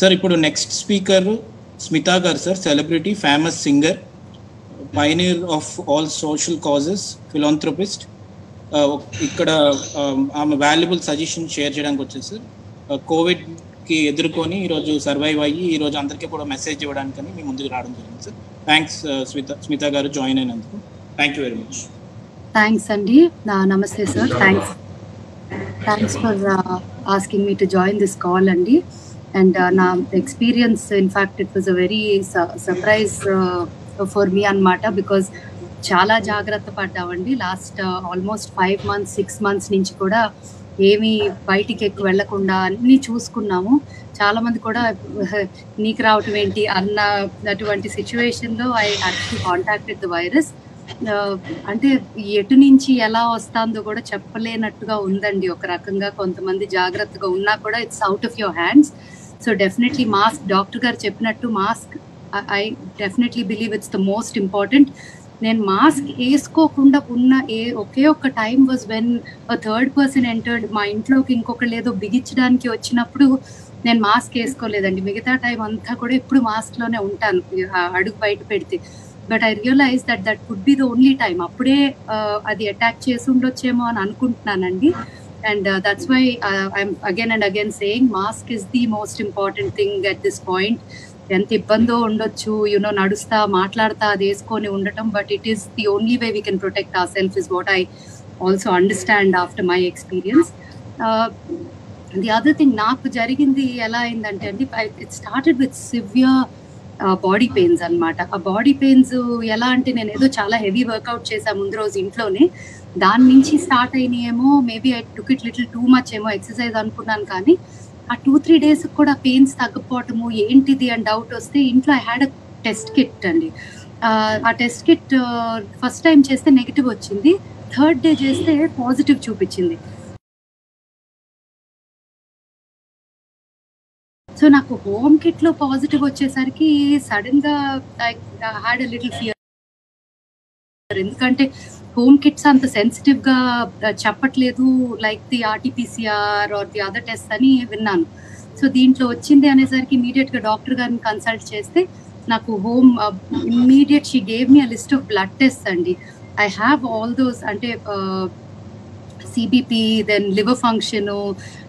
Sir ఇప్పుడు next speaker Smita garu sir celebrity famous singer pioneer of all social causes philanthropist ఇక్కడ um, ఆమె valuable suggestion share చేయడానికి వచ్చింది sir కోవిడ్కి uh, ఎదుర్కొని ఈరోజు సర్వైవ్ అయ్యి ఈరోజు అందరికీ కూడా మెసేజ్ ఇవ్వడానికని మీ ముందుకు రావడం జరిగింది సార్ థ్యాంక్స్ స్మిత స్మిత గారు జాయిన్ అయినందుకు. Thank you very much thanks అండి నా- నమస్తే sir thanks thanks for asking me to join this call అండి అండ్ uh, నా experience in fact it was a very surprise for me అన్నమాట బికాజ్ చాలా జాగ్రత్త పడ్డామండి. Last almost five months six months నుంచి కూడా ఏమీ బయటికి ఎక్కువ వెళ్ళకుండా అన్ని చూసుకున్నాము. చాలా మంది కూడా నీకు రావటం ఏంటి అన్న అటువంటి సిచ్యువేషన్లో I actually contacted the virus అంటే ఎటు నుంచి ఎలా వస్తుందో కూడా చెప్పలేనట్టుగా ఉందండి. ఒక రకంగా కొంతమంది జాగ్రత్తగా ఉన్నా కూడా it's out of your hands so definitely mask doctor గారు చెప్పినట్టు mask I definitely believe it's the most important నేను మాస్క్ వేసుకోకుండా ఉన్న ఏ ఒకే ఒక్క time was when third person entered మా ఇంట్లోకి ఇంకొకళ్ళు ఏదో బిగించడానికి వచ్చినప్పుడు నేను మాస్క్ వేసుకోలేదండి. మిగతా టైం అంతా కూడా ఎప్పుడు మాస్క్లోనే ఉంటాను. అడుగు బయట పెడితే. But I realise that that could be the only time అప్పుడే uh, అది అటాక్ చేసి ఉండొచ్చేమో అని అనుకుంటున్నానండి. And uh, why why I'm again and again saying mask is the most important thing at this point ఎంత ఇబ్బందో ఉండొచ్చు యూనో నడుస్తా మాట్లాడతా అది వేసుకొని ఉండటం but it is the only way we can protect our self is what I also understand after my experience the other thing నాకు జరిగింది ఎలా అయిందంటే అండి it started with severe body pains అనమాట ఆ బాడీ పెయిన్స్ ఎలా అంటే నేను ఏదో చాలా హెవీ వర్కౌట్ చేశా ముందు రోజు ఇంట్లోనే. దాని నుంచి start అయినాయేమో maybe I took it little too much ఏమో ఎక్సర్సైజ్ అనుకున్నాను కానీ ఆ టూ త్రీ డేస్ కూడా పెయిన్స్ తగ్గపోవటము ఏంటిది అని డౌట్ వస్తే ఇంట్లో I had a test kit అండి. ఆ, ఆ టెస్ట్ కిట్ ఫస్ట్ టైం చేస్తే నెగిటివ్ వచ్చింది. థర్డ్ డే చేస్తే పాజిటివ్ చూపించింది. సో నాకు హోమ్ కిట్లో పాజిటివ్ వచ్చేసరికి సడన్గా హ్యాడ్ అ లిటిల్ ఫియర్ ఎందుకంటే హోమ్ కిట్స్ అంత సెన్సిటివ్గా చెప్పట్లేదు like the RTPCR or the other test అని విన్నాను. సో దీంట్లో వచ్చింది అనేసరికి ఇమీడియట్గా డాక్టర్ గారిని కన్సల్ట్ చేస్తే నాకు home immediate she gave me a list of blood test అండి. ఐ హ్యావ్ ఆల్ దోస్ అంటే CBP then liver function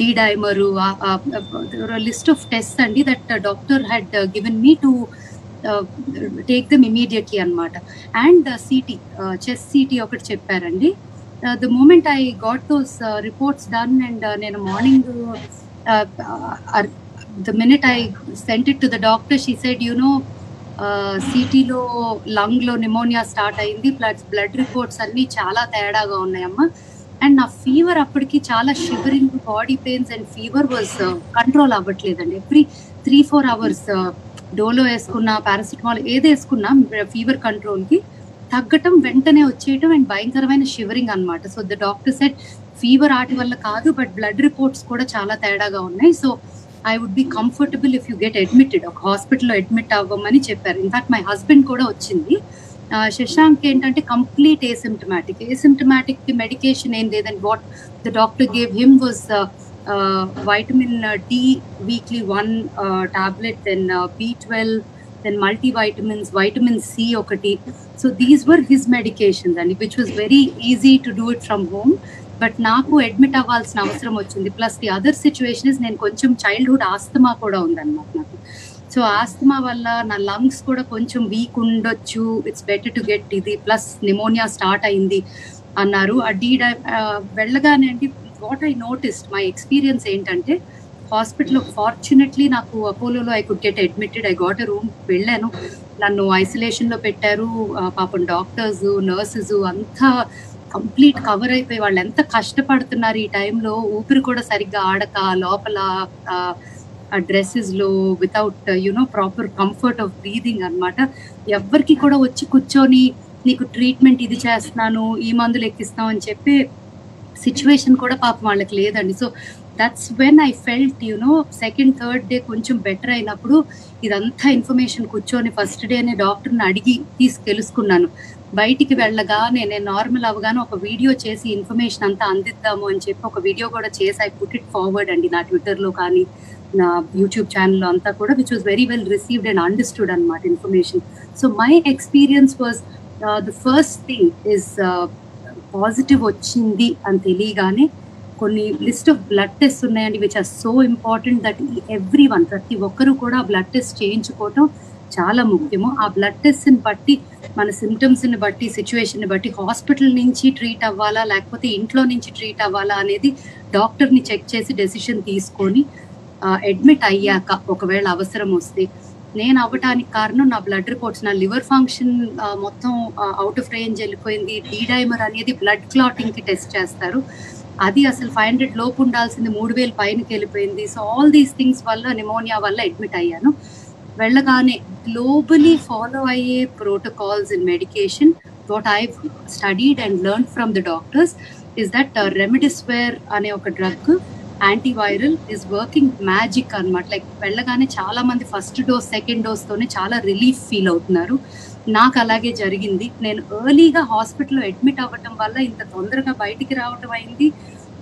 D dimer list of test అండి that doctor had given me to take them immediately అనమాట and CT chest CT ఒకటి చెప్పారండి. The moment I got those reports done and నేను morning the minute I sent it to the doctor she said you know సిటీలో లంగ్లో pneumonia start అయింది plus blood reports అన్నీ చాలా తేడాగా ఉన్నాయమ్మా. అండ్ నా ఫీవర్ అప్పటికి చాలా shivering body pains and fever was control అవ్వట్లేదండి. Every three four hours Dolo వేసుకున్నా పారాసిటమాల్ ఏది వేసుకున్నా ఫీవర్ కంట్రోల్కి తగ్గటం వెంటనే వచ్చేయటం అండ్ భయంకరమైన షివరింగ్ అనమాట so the doctor said fever ఆటి వల్ల కాదు బట్ బ్లడ్ రిపోర్ట్స్ కూడా చాలా తేడాగా ఉన్నాయి. So I would be comfortable if you get admitted ఒక హాస్పిటల్లో అడ్మిట్ అవ్వమని చెప్పారు. ఇన్ఫాక్ట్ మై హస్బెండ్ కూడా వచ్చింది. శశాంక్ ఏంటంటే కంప్లీట్ ఏసిమ్టమాటిక్ ఏసిమ్టమాటిక్కి మెడికేషన్ ఏం లేదండి. What the doctor gave him was vitamin D weekly one tablet then B twelve then multi vitamins vitamin C ఒకటి. So these were his medications అండి which was very easy to do it from home but నాకు admit అవ్వాల్సిన అవసరం వచ్చింది. Plus the other situation is నేను కొంచెం childhood asthma కూడా ఉందన్నమాట నాకు. సో ఆస్తమా వల్ల నా లంగ్స్ కూడా కొంచెం వీక్ ఉండొచ్చు. ఇట్స్ బెటర్ టు గెట్ ఇది ప్లస్ నిమోనియా స్టార్ట్ అయింది అన్నారు. ఆ డీ వెళ్ళగానే అండి what I noticed my experience ఏంటంటే హాస్పిటల్లో ఫార్చునేట్లీ నాకు అపోలోలో I could get admitted I got room వెళ్ళాను. నన్ను ఐసోలేషన్లో పెట్టారు. పాపం డాక్టర్స్ నర్సెస్ అంతా కంప్లీట్ కవర్ అయిపోయి వాళ్ళు ఎంత కష్టపడుతున్నారు ఈ టైంలో ఊపిరి కూడా సరిగ్గా ఆడక లోపల ఆ, డ్రెస్సెస్లో without you know proper comfort of breathing అనమాట ఎవరికి కూడా వచ్చి కూర్చొని నీకు ట్రీట్మెంట్ ఇది చేస్తున్నాను ఈ మందులు ఎక్కిస్తాం అని చెప్పి సిచ్యువేషన్ కూడా పాపం వాళ్ళకి లేదండి. So that's when I felt you know second third day కొంచెం బెటర్ అయినప్పుడు ఇదంతా ఇన్ఫర్మేషన్ కూర్చొని ఫస్ట్ డేనే డాక్టర్ని అడిగి తీసుకెళ్ళుకున్నాను బయటికి వెళ్ళగానే నేను నార్మల్ అవగానే ఒక వీడియో చేసి ఇన్ఫర్మేషన్ అంతా అందిద్దాము అని చెప్పి ఒక వీడియో కూడా చేసి ఐ పుట్ ఇట్ ఫార్వర్డ్ అండి నా ట్విట్టర్లో కానీ నా యూట్యూబ్ ఛానల్ అంతా కూడా which was very well received and understood అనమాట information so my experience was the first thing is positive వచ్చింది అని తెలియగానే కొన్ని లిస్ట్ ఆఫ్ బ్లడ్ టెస్ట్ ఉన్నాయండి which are so important that everyone ప్రతి ఒక్కరు కూడా బ్లడ్ టెస్ట్ చేయించుకోవటం చాలా ముఖ్యము. ఆ బ్లడ్ టెస్ట్ని బట్టి మన సిమ్టమ్స్ని బట్టి సిచ్యువేషన్ని బట్టి హాస్పిటల్ నుంచి ట్రీట్ అవ్వాలా లేకపోతే ఇంట్లో నుంచి ట్రీట్ అవ్వాలా అనేది డాక్టర్ని చెక్ చేసి డెసిషన్ తీసుకొని అడ్మిట్ అయ్యాక ఒకవేళ అవసరం వస్తే నేను అవ్వటానికి కారణం నా బ్లడ్ రిపోర్ట్స్ నా లివర్ ఫంక్షన్ మొత్తం అవుట్ ఆఫ్ రేంజ్ వెళ్ళిపోయింది. డీడైమర్ అనేది బ్లడ్ క్లాటింగ్కి టెస్ట్ చేస్తారు. అది అసలు ఫైవ్ హండ్రెడ్ లోపు ఉండాల్సింది మూడు వేలు పైనకి వెళ్ళిపోయింది. సో ఆల్ దీస్ థింగ్స్ వల్ల నిమోనియా వల్ల అడ్మిట్ అయ్యాను. వెళ్ళగానే గ్లోబలీ ఫాలో అయ్యే protocols in medication what I studied and learn from the doctors is that remdesivir అనే ఒక drug antiviral is working magic అనమాట లైక్ వెళ్ళగానే చాలా మంది ఫస్ట్ డోస్ సెకండ్ డోస్తోనే చాలా రిలీఫ్ ఫీల్ అవుతున్నారు. నాకు అలాగే జరిగింది. నేను ఎర్లీగా హాస్పిటల్లో అడ్మిట్ అవ్వటం వల్ల ఇంత తొందరగా బయటికి రావటం అయింది.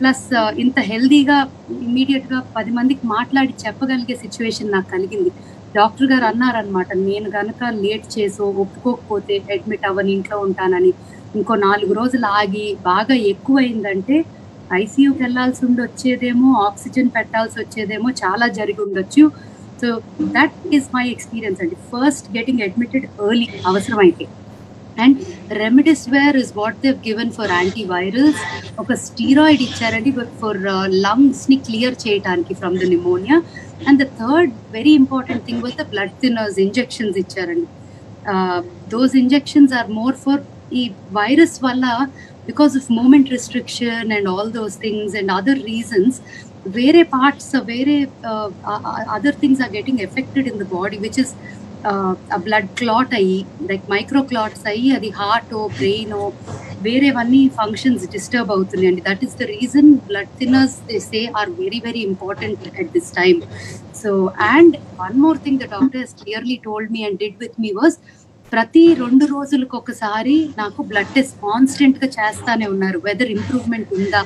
ప్లస్ uh, ఇంత హెల్దీగా ఇమీడియట్గా పది మందికి మాట్లాడి చెప్పగలిగే సిచ్యువేషన్ నాకు కలిగింది. డాక్టర్ గారు అన్నారనమాట నేను కనుక లేట్ చేసో ఒప్పుకోకపోతే అడ్మిట్ అవ్వని ఇంట్లో ఉంటానని. ఇంకో నాలుగు రోజులు ఆగి బాగా ఎక్కువైందంటే ఐసీయూకి వెళ్ళాల్సి ఉండి వచ్చేదేమో ఆక్సిజన్ పెట్టాల్సి వచ్చేదేమో చాలా జరిగి ఉండొచ్చు so that is my experience అండి. ఫస్ట్ గెటింగ్ అడ్మిటెడ్ ఎర్లీ అవసరమైతే. And remdesivir is what they've given for antivirals ఒక స్టీరాయిడ్ ఇచ్చారండి ఫర్ లంగ్స్ని క్లియర్ చేయడానికి from the pneumonia and the third very important thing was the blood thinners injections ఇచ్చారండి. Those injections are more for ఈ virus వల్ల because of movement restriction and all those things and other reasons వేరే parts వేరే other things are getting affected in the body which is blood clot అయ్యి like micro clots అయ్యి అది heart brain వేరేవన్నీ functions disturb అవుతున్నాయండి that is the reason blood thinners say are very very important at this time so and one more thing the doctor he's clearly told me and did with me was ప్రతి రెండు రోజులకు ఒకసారి నాకు blood test కాన్స్టెంట్గా చేస్తానే ఉన్నారు. Weather improvement ఉందా?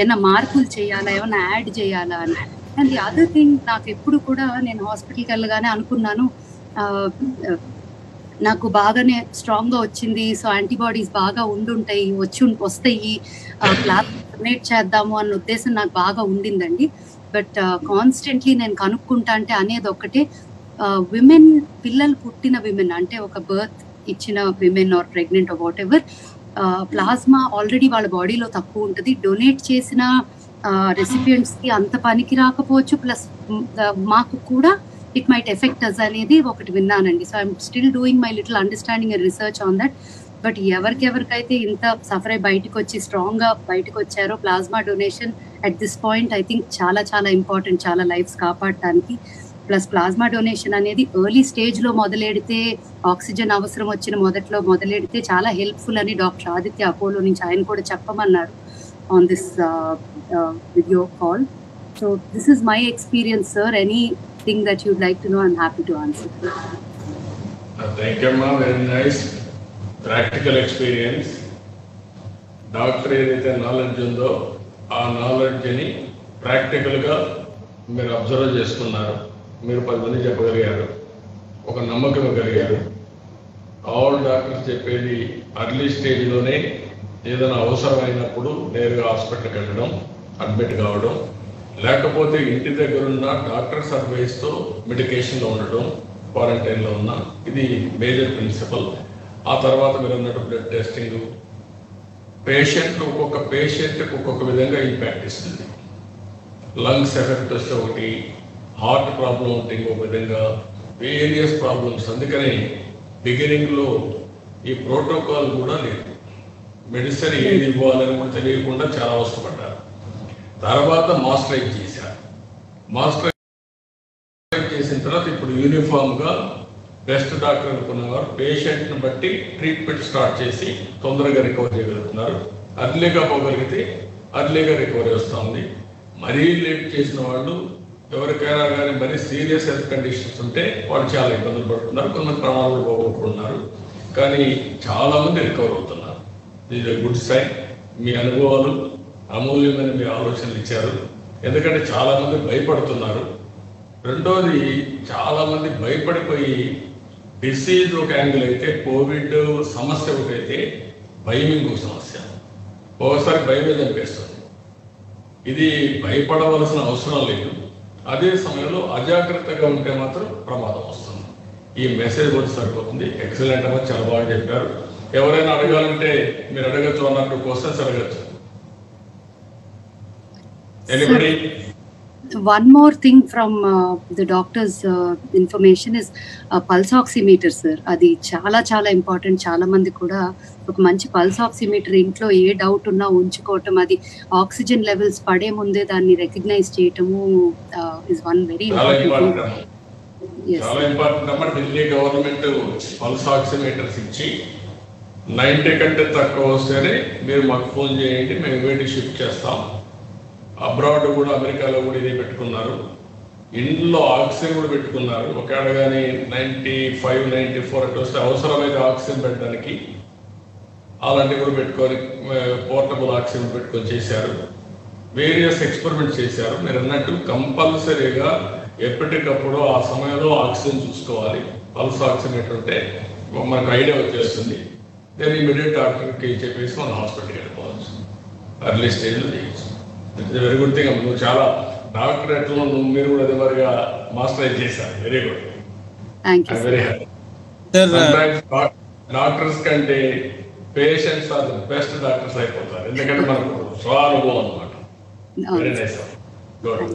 ఏమైనా మార్పులు చేయాలా? ఏమైనా యాడ్ చేయాలా అని. అండ్ ది అదర్ థింగ్ నాకు ఎప్పుడు కూడా నేను హాస్పిటల్కి వెళ్ళగానే అనుకున్నాను నాకు బాగానే స్ట్రాంగ్గా వచ్చింది. సో యాంటీబాడీస్ బాగా ఉండుంటాయి వచ్చి వస్తాయి. క్లాత్ డొనేట్ చేద్దాము అన్న ఉద్దేశం నాకు బాగా ఉండిందండి. బట్ కాన్స్టెంట్లీ నేను కనుక్కుంటా అంటే అనేది ఒకటే విమెన్ పిల్లలు పుట్టిన విమెన్ అంటే ఒక బర్త్ ఇచ్చిన women or pregnant whatever plasma already వాళ్ళ బాడీలో తక్కువ ఉంటుంది. డొనేట్ చేసిన రెసిపియంట్స్కి అంత పనికి రాకపోవచ్చు. ప్లస్ మాకు కూడా ఇట్ మైట్ ఎఫెక్ట్ అస్ అనేది ఒకటి విన్నానండి. So I'm still doing my little understanding and research on that but ఎవరికెవరికైతే ఇంత సఫర్ అయి బయటకు వచ్చి స్ట్రాంగ్గా బయటకు వచ్చారో plasma donation at this point I think చాలా చాలా ఇంపార్టెంట్ చాలా లైఫ్స్ కాపాడటానికి ప్లస్ ప్లాస్మా డొనేషన్ అనేది ఎర్లీ స్టేజ్లో మొదలెడితే ఆక్సిజన్ అవసరం వచ్చిన మొదట్లో మొదలెడితే చాలా హెల్ప్ఫుల్ అని డాక్టర్ ఆదిత్య అపోలో నుంచి ఆయన కూడా చెప్పమన్నారు on this video call so this is my experience sir anything that you'd like to know I'm happy to answer thank you అమ్మా very nice practical experience doctor ఏదైతే నాలెడ్జ్ ఉందో ఆ నాలెడ్జ్ని ప్రాక్టికల్గా మీరు అబ్జర్వ్ చేసుకున్నారు. మీరు పది మంది చెప్పగలిగారు. ఒక నమ్మకం కలిగారు ఆల్ డాక్టర్స్ చెప్పేది అర్లీ స్టేజ్లోనే ఏదైనా అవసరమైనప్పుడు నేరుగా హాస్పిటల్కి వెళ్ళడం అడ్మిట్ కావడం లేకపోతే ఇంటి దగ్గర ఉన్న డాక్టర్ సర్వీస్తో మెడికేషన్లో ఉండడం క్వారంటైన్లో ఉన్న ఇది మేజర్ ప్రిన్సిపల్ ఆ తర్వాత మీరు అన్నట్టు బ్లడ్ టెస్టింగ్ పేషెంట్ ఒక్కొక్క పేషెంట్కి ఒక్కొక్క విధంగా ఇంపాక్ట్ ఇస్తుంది. లంగ్స్ ఎఫెక్ట్ వస్తే ఒకటి హార్ట్ ప్రాబ్లం ఉంటే ఇంకొక విధంగా వేరియస్ ప్రాబ్లమ్స్. అందుకని బిగినింగ్లో ఈ ప్రోటోకాల్ కూడా లేదు. మెడిసిన్ ఏది ఇవ్వాలని కూడా తెలియకుండా చాలా అవసరపడ్డారు తర్వాత మాస్టరైజ్ చేశారు. మాస్టరైజ్ చేసిన తర్వాత ఇప్పుడు యూనిఫామ్గా బెస్ట్ డాక్టర్ అనుకున్నవారు పేషెంట్ని బట్టి ట్రీట్మెంట్ స్టార్ట్ చేసి తొందరగా రికవర్ చేయగలుగుతున్నారు. అర్లీగా పోగలిగితే అర్లీగా రికవరీ వస్తుంది. మరీ లేట్ చేసిన వాళ్ళు ఎవరికైనా కానీ మరీ సీరియస్ హెల్త్ కండిషన్స్ ఉంటే వాళ్ళు చాలా ఇబ్బందులు పడుతున్నారు కొంతమంది ప్రమాదాలు పోగొట్టుకుంటున్నారు. కానీ చాలా మంది రికవర్ అవుతున్నారు. ఇది గుడ్ సైన్ మీ అనుభవాలు అమూల్యమైన మీ ఆలోచనలు ఇచ్చారు. ఎందుకంటే చాలా మంది భయపడుతున్నారు. రెండోది చాలా మంది భయపడిపోయి డిసీజ్ ఒక యాంగిల్ అయితే కోవిడ్ సమస్య ఒకటైతే భయం ఇంకో సమస్య. ఒకసారి భయం మీద అనిపిస్తుంది ఇది భయపడవలసిన అవసరం లేదు. అదే సమయంలో అజాగ్రత్తగా ఉంటే మాత్రం ప్రమాదం వస్తుంది. ఈ మెసేజ్ కూడా సరిపోతుంది. ఎక్సలెంట్ అని చాలా బాగా చెప్పారు. ఎవరైనా అడగాలంటే మీరు అడగచ్చు అన్నట్టు క్వశ్చన్స్ అడగచ్చు. Anybody one more thing from uh, the doctor's uh, information is uh, pulse oximeter sir. అది చాలా చాలా ఇంపార్టెంట్ చాలా మంది కూడా ఒక మంచి పల్స్ ఆక్సిమీటర్ ఇంట్లో ఏ డౌట్ ఉన్నా ఉంచుకోవటం అది ఆక్సిజన్ లెవెల్స్ పడే ముందే దాన్ని రికగ్నైజ్ చేయటము is one very important important చాలా ఇంపార్టెంట్ అమ్మా ఢిల్లీ గవర్నమెంట్ పల్స్ ఆక్సిమీటర్స్ ఇచ్చి నైంటీ కంటే తక్కువ వస్తేనే మీరు మాకు ఫోన్ చేయండి మేము వేటి షిఫ్ట్ చేస్తాం. అబ్రాడ్ కూడా అమెరికాలో కూడా ఇదే పెట్టుకున్నారు. ఇంట్లో ఆక్సిజన్ కూడా పెట్టుకున్నారు. ఒకవేళ కానీ నైంటీ ఫైవ్ నైంటీ ఫోర్ అట్లా వస్తే అవసరమైతే ఆక్సిజన్ పెట్టడానికి అలాంటివి కూడా పెట్టుకొని పోర్టబుల్ ఆక్సిజన్ పెట్టుకొని చేశారు. వేరియస్ ఎక్స్పెరిమెంట్స్ చేశారు. మీరు అన్నట్టు కంపల్సరీగా ఎప్పటికప్పుడు ఆ సమయంలో ఆక్సిజన్ చూసుకోవాలి. పల్స్ ఆక్సిజన్ ఏంటంటే మనకు ఐడియా వచ్చేస్తుంది. దెన్ ఇమీడియట్ డాక్టర్కి చెప్పేసి మనం హాస్పిటల్కి వెళ్ళిపోవచ్చు. అర్లీ స్టేజ్లో చేయొచ్చు ఇట్స్ వెరీ గుడ్ థింగ్ నువ్వు చాలా డాక్టర్ ఎట్లా నువ్వు మీరు కూడా అదే మరిగా మాస్టరైజ్ చేశారు. Very good very happy doctors కంటే patients are the best doctors అయిపోతారు. ఎందుకంటే మనకు స్వానుభవం అనమాట very nice good